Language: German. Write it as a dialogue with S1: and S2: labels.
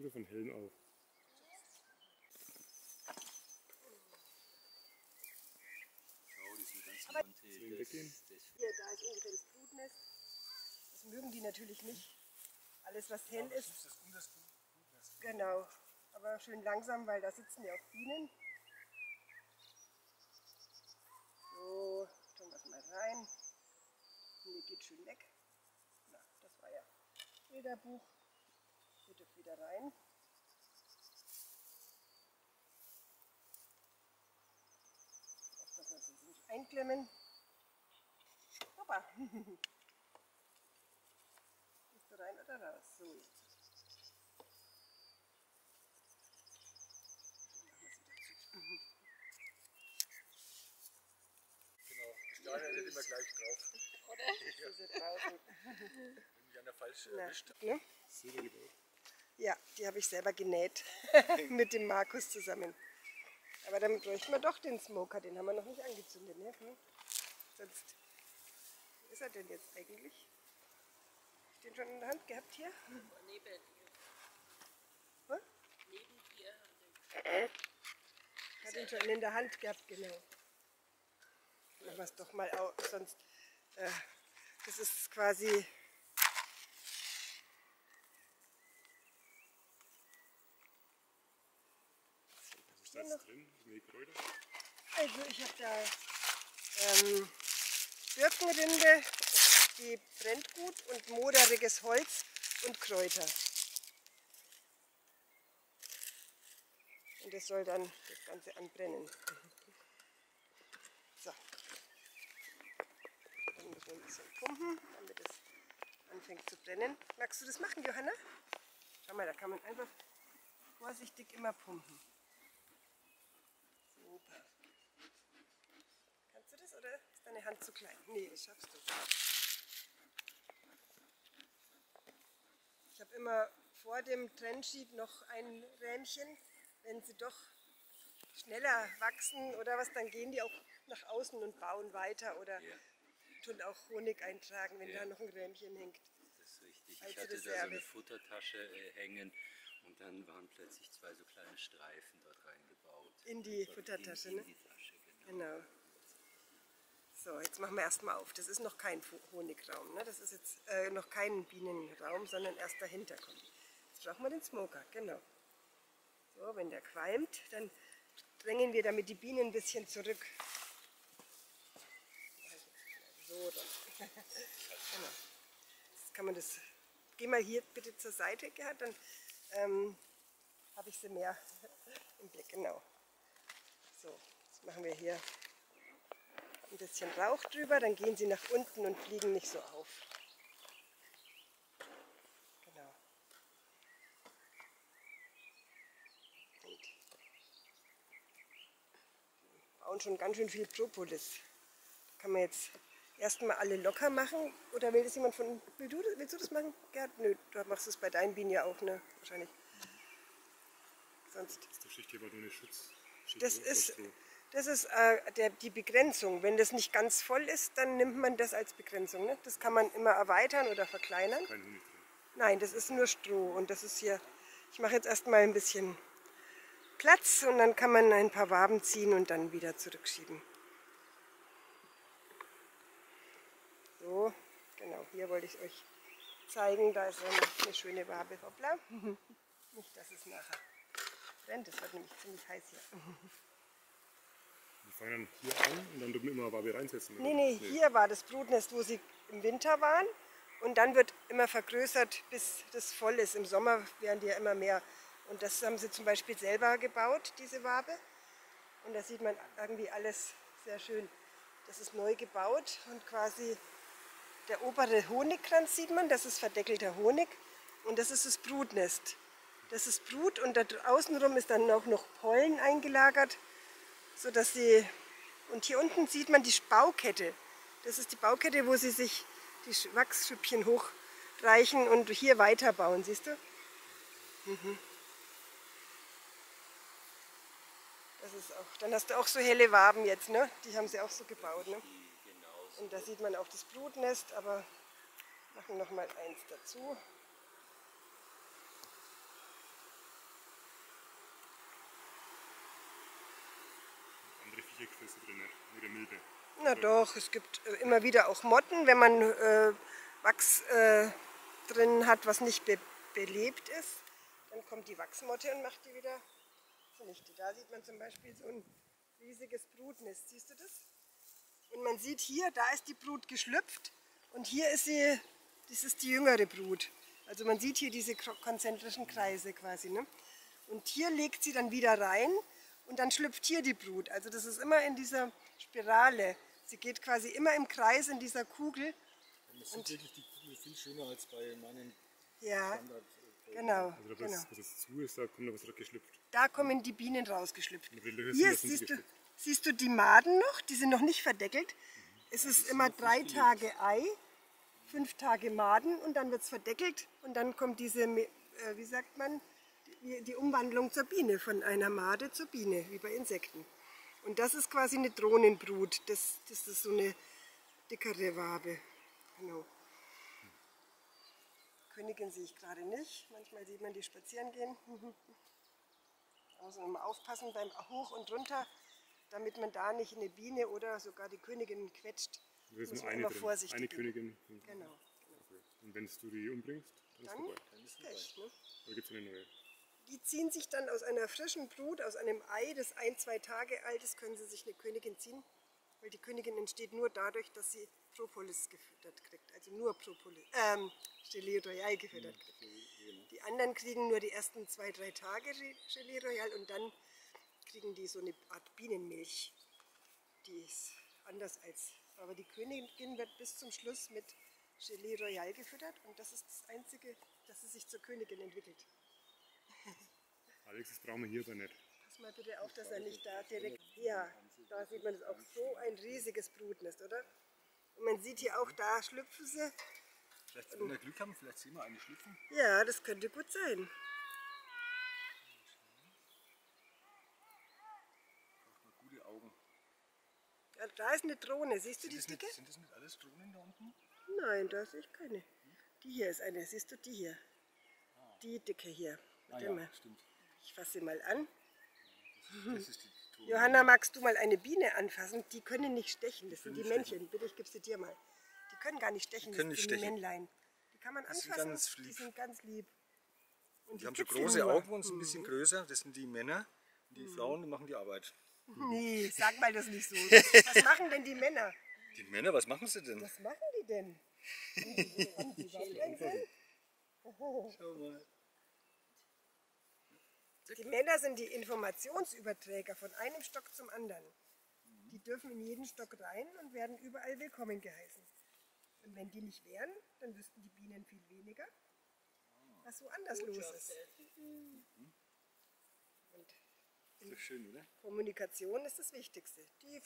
S1: Wieder von hellen auf.
S2: Schau, die sind ganz
S1: weggehen?
S3: Hier, da ist ungefähr das Brutnest. Das mögen die natürlich nicht. Alles, was hell ist.
S1: Das unterste Blutnest.
S3: Genau. Aber schön langsam, weil da sitzen ja auch Bienen. So, tun wir es mal rein. Nee, geht schön weg. Na, das war ja Bilderbuch. Ihr dürft wieder rein. Dass sie sich nicht einklemmen. Hoppa. Bist du rein oder raus? So, jetzt.
S1: Genau. Die Stadion sind immer gleich drauf.
S3: Sind draußen.
S1: Wenn mich einer falsch erwischt.
S3: ne?
S1: Selber gebaut.
S3: Ja, die habe ich selber genäht. Mit dem Markus zusammen. Aber damit bräuchten wir doch den Smoker. Den haben wir noch nicht angezündet. Ne? Hm? Sonst. Wo ist er denn jetzt eigentlich? Hab ich den schon in der Hand gehabt hier?
S4: Neben dir.
S3: Was?
S4: Neben dir.
S3: Hat ihn schon in der Hand gehabt, genau. Machen wir es doch mal auf, sonst. Äh, das ist quasi.
S1: Drin? Nee, Kräuter.
S3: Also ich habe da ähm, Birkenrinde, die brennt gut und moderiges Holz und Kräuter. Und das soll dann das Ganze anbrennen. So. Dann müssen wir ein bisschen pumpen, damit es anfängt zu brennen. Magst du das machen, Johanna? Schau mal, da kann man einfach vorsichtig immer pumpen. Super. Kannst du das oder ist deine Hand zu klein? Nee, das schaffst du. Ich habe immer vor dem Trennsheet noch ein Rähmchen. Wenn sie doch schneller wachsen oder was, dann gehen die auch nach außen und bauen weiter oder tun auch Honig eintragen, wenn da noch ein Rähmchen hängt.
S2: Das ist richtig.
S3: Als
S2: Ich hatte da so eine Futtertasche äh, hängen und dann waren plötzlich zwei so kleine Streifen dort reingebaut.
S3: In die Futtertasche, ne?
S2: genau.
S3: So, jetzt machen wir erstmal auf. Das ist noch kein Honigraum. Ne? Das ist jetzt äh, noch kein Bienenraum, sondern erst dahinter kommt. Jetzt brauchen wir den Smoker, genau. So, wenn der qualmt, dann drängen wir damit die Bienen ein bisschen zurück. So, dann. genau. Jetzt kann man das. Geh mal hier bitte zur Seite, Gerhard, dann ähm, habe ich sie mehr im Blick. Genau. So, jetzt machen wir hier ein bisschen Rauch drüber, dann gehen sie nach unten und fliegen nicht so auf. Genau. Und die bauen schon ganz schön viel Propolis. Kann man jetzt erstmal alle locker machen oder will das jemand von. Will du, willst du das machen? Gerd? Nö, du machst es bei deinen Bienen ja auch, ne? Wahrscheinlich. Sonst
S1: Das ist der Schicht hier aber nur eine Schutz.
S3: Das ist, das ist äh, der, die Begrenzung. Wenn das nicht ganz voll ist, dann nimmt man das als Begrenzung. Ne? Das kann man immer erweitern oder verkleinern.
S1: Kein Honig drin.
S3: Nein, das ist nur Stroh und das ist hier. Ich mache jetzt erstmal ein bisschen Platz und dann kann man ein paar Waben ziehen und dann wieder zurückschieben. So, genau, hier wollte ich euch zeigen. Da ist eine, eine schöne Wabe. Hoppla. Nicht, dass es nachher brennt. Es wird nämlich ziemlich heiß hier.
S1: Wir fangen dann hier an und dann dürfen wir immer Wabe reinsetzen. oder?
S3: Nee, nee, hier war das Brutnest, wo sie im Winter waren. Und dann wird immer vergrößert, bis das voll ist. Im Sommer werden die ja immer mehr. Und das haben sie zum Beispiel selber gebaut, diese Wabe. Und da sieht man irgendwie alles sehr schön. Das ist neu gebaut und quasi der obere Honigkranz sieht man, das ist verdeckelter Honig. Und das ist das Brutnest. Das ist Brut und da außenrum ist dann auch noch Pollen eingelagert, sodass sie und hier unten sieht man die Baukette. Das ist die Baukette, wo sie sich die Sch- Wachsschüppchen hochreichen und hier weiterbauen, siehst du? Mhm. Das ist auch, dann hast du auch so helle Waben jetzt, ne? Die haben sie auch so gebaut, ne?
S2: Die genauso.
S3: Und da sieht man auch das Brutnest, aber machen noch mal eins dazu.
S1: Fliegfässer drin, mit der Milbe.
S3: Na doch, es gibt äh, immer wieder auch Motten, wenn man äh, Wachs äh, drin hat, was nicht be belebt ist. Dann kommt die Wachsmotte und macht die wieder zunichte. Da sieht man zum Beispiel so ein riesiges Brutnest. Siehst du das? Und man sieht hier, da ist die Brut geschlüpft und hier ist sie, das ist die jüngere Brut. Also man sieht hier diese konzentrischen Kreise quasi. Ne? Und hier legt sie dann wieder rein und dann schlüpft hier die Brut. Also das ist immer in dieser Spirale. Sie geht quasi immer im Kreis in dieser Kugel.
S5: Das sind wirklich die Kugeln viel schöner als bei meinen
S3: Ja,
S5: Standard.
S3: genau,
S1: Also da,
S3: genau.
S1: was, was jetzt zu ist, da kommt noch was geschlüpft.
S3: Da kommen die Bienen rausgeschlüpft. Hier siehst du, siehst du die Maden noch, die sind noch nicht verdeckelt. Es ist immer drei Tage Ei, fünf Tage Maden und dann wird es verdeckelt und dann kommt diese, äh, wie sagt man, die, Umwandlung zur Biene, von einer Made zur Biene, wie bei Insekten. Und das ist quasi eine Drohnenbrut, das, das ist so eine dickere Wabe. Genau. Königin sehe ich gerade nicht, manchmal sieht man die spazieren gehen. Da muss man immer aufpassen beim Hoch und runter, damit man da nicht eine Biene oder sogar die Königin quetscht.
S1: Da ist nur eine
S3: immer vorsichtig
S1: Eine. Königin.
S3: Genau.
S1: Okay. Und wenn du die umbringst, dann ist
S3: Dann
S1: vorbei.
S3: ist Pech, ne?
S1: Oder gibt es eine neue?
S3: Die ziehen sich dann aus einer frischen Brut, aus einem Ei, das ein, zwei Tage alt ist, können sie sich eine Königin ziehen. Weil die Königin entsteht nur dadurch, dass sie Propolis gefüttert kriegt. Also nur Propolis, ähm, Gelee Royal gefüttert kriegt. Die anderen kriegen nur die ersten zwei, drei Tage Ge- Gelee Royal und dann kriegen die so eine Art Bienenmilch. Die ist anders als. Aber die Königin wird bis zum Schluss mit Gelee Royal gefüttert und das ist das Einzige, dass sie sich zur Königin entwickelt.
S1: Alex, das brauchen wir hier aber nicht.
S3: Pass mal bitte auf, dass er nicht da direkt. Ja, da sieht man das auch so ein riesiges Brutnest, oder? Und man sieht hier auch, da schlüpfen sie.
S5: Vielleicht, wenn wir Glück haben, vielleicht sehen wir eine schlüpfen.
S3: Ja, das könnte gut sein. Da ist eine Drohne. Siehst du
S5: Sind
S3: die
S5: nicht, sind das nicht alles Drohnen da unten?
S3: Nein, da sehe ich keine. Die hier ist eine. Siehst du die hier? Die dicke hier.
S5: Ah ja, stimmt.
S3: Ich fasse sie mal an.
S5: Die.
S3: Johanna, magst du mal eine Biene anfassen? Die können nicht stechen. Das sind die Männchen. Bitte, ich gebe sie dir mal. Die können gar nicht stechen.
S5: Die können
S3: das
S5: nicht
S3: sind die
S5: stechen.
S3: Männlein. Die kann man
S5: Die sind
S3: anfassen.
S5: ganz
S3: Die
S5: lieb.
S3: sind ganz lieb. Und
S5: Die haben so große. Augen und sind ein bisschen größer. Das sind die Männer. Und die Frauen die machen die Arbeit.
S3: Nee, sag mal das nicht so. Was machen denn die Männer?
S5: Die Männer, was machen sie denn?
S3: Was machen die denn? Die- die?
S5: Schau mal.
S3: Die Männer sind die Informationsüberträger von einem Stock zum anderen. Die dürfen in jeden Stock rein und werden überall willkommen geheißen. Und wenn die nicht wären, dann wüssten die Bienen viel weniger, was woanders los ist. Und
S5: schön, oder?
S3: Kommunikation ist das Wichtigste. Die